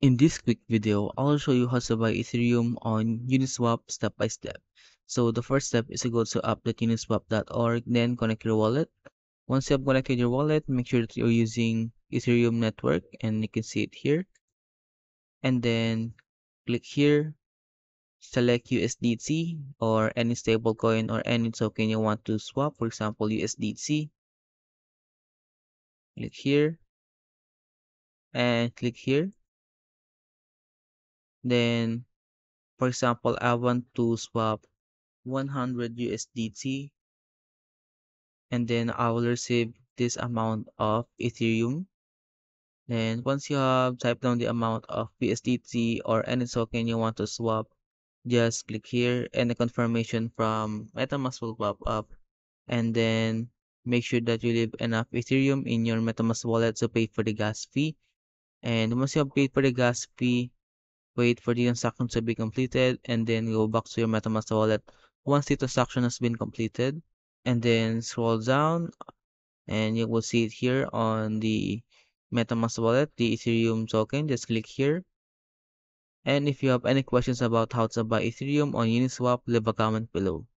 In this quick video, I'll show you how to buy Ethereum on Uniswap step by step. So the first step is to go to app.uniswap.org, then connect your wallet. Once you have connected your wallet, make sure that you're using Ethereum network and you can see it here. And then click here, select USDT or any stablecoin or any token you want to swap, for example, USDT. Click here and click here then, for example, I want to swap 100 USDT and then I will receive this amount of Ethereum. Then once you have typed down the amount of USDT or any token you want to swap, just click here and the confirmation from MetaMask will pop up. And then make sure that you leave enough Ethereum in your MetaMask wallet to pay for the gas fee. And once you have paid for the gas fee, wait for the transaction to be completed, and then go back to your MetaMask wallet once the transaction has been completed. And then scroll down, and you will see it here on the MetaMask wallet, the Ethereum token. Just click here. And if you have any questions about how to buy Ethereum on Uniswap, leave a comment below.